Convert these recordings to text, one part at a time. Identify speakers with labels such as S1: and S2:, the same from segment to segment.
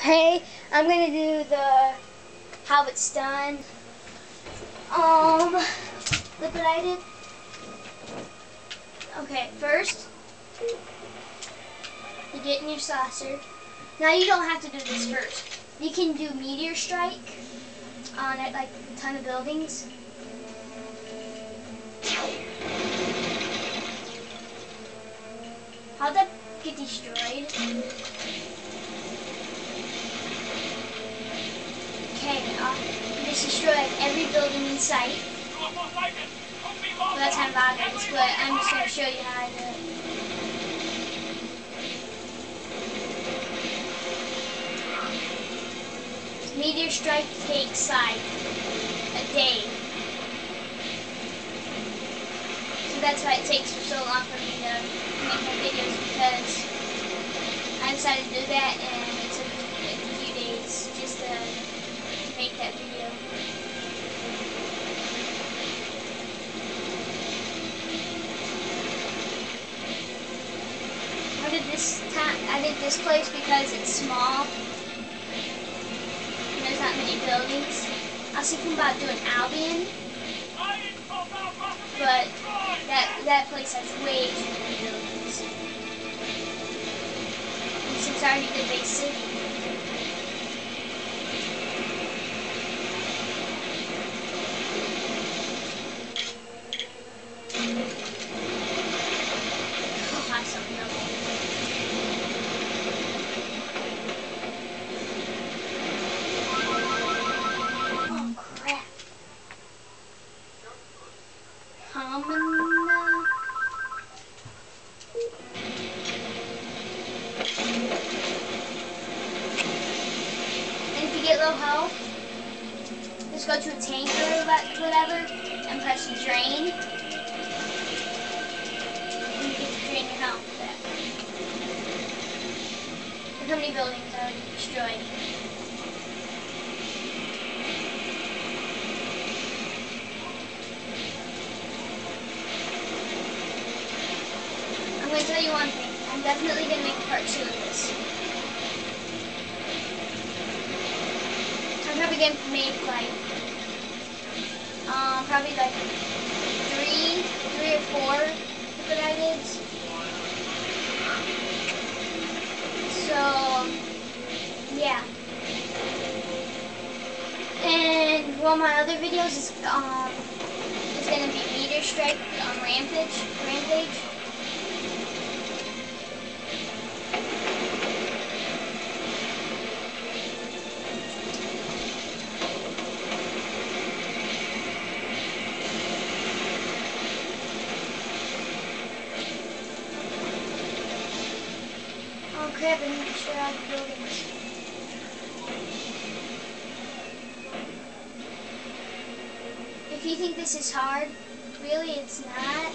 S1: Okay, I'm gonna do the how it's done. Um, look what I did. Okay, first you get in your saucer. Now you don't have to do this first. You can do meteor strike on like a ton of buildings. How'd that get destroyed? Uh, just destroy every building in sight. Well, that's kind of obvious, but I'm just going to show you how to do it. Meteor strike takes like a day. So that's why it takes so long for me to make my videos because I decided to do that and make that video. I did this time I did this place because it's small there's not many buildings. I was thinking about doing Albion, but that that place has way too many buildings. And since I already did Bay City. Get low health, just go to a tank or whatever and press drain. And you to drain your health back. Look how many buildings are already destroyed. I'm going to tell you one thing. I'm definitely going to make part two of this. Probably to make like, um, probably like three, three or four ideas. So, yeah. And one of my other videos is, um, is going to be Meteor Strike on Rampage. Rampage. The. If you think this is hard, really it's not.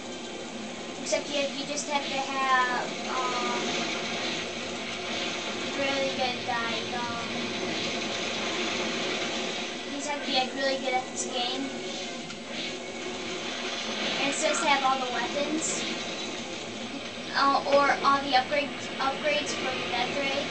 S1: Except you, you just have to have um, really good like, um, you just have to be like really good at this game. And it's to have all the weapons uh, or all the upgrades upgrades from Death Ray.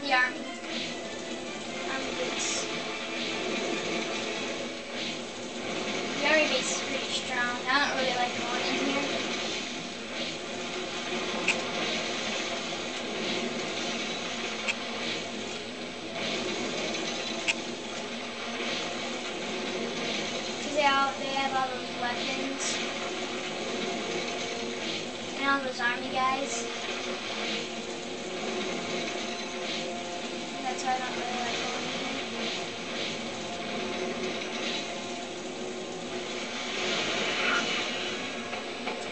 S1: Now the army. Army base. The army base is pretty strong. I don't really like going in here. Cause they all they have all those weapons. and all those army guys which I don't like.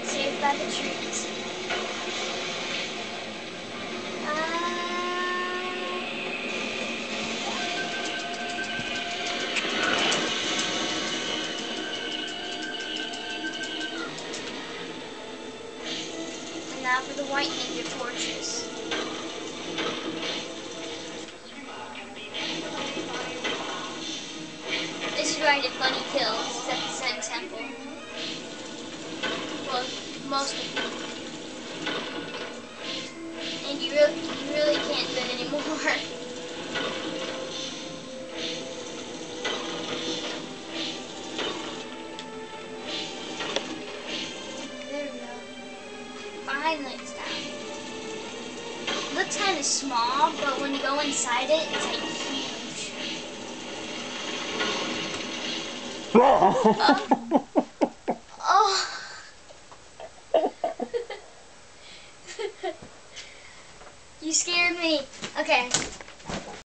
S1: Saved by the trees. Um, and ah. now for the white ninja torches. I did bunny kills at the Zen Temple. Well, most of them. And you really, you really can't do it anymore. There we go. Finally it's down. looks kind of small, but when you go inside it, it's like huge. Oh. you scared me. Okay.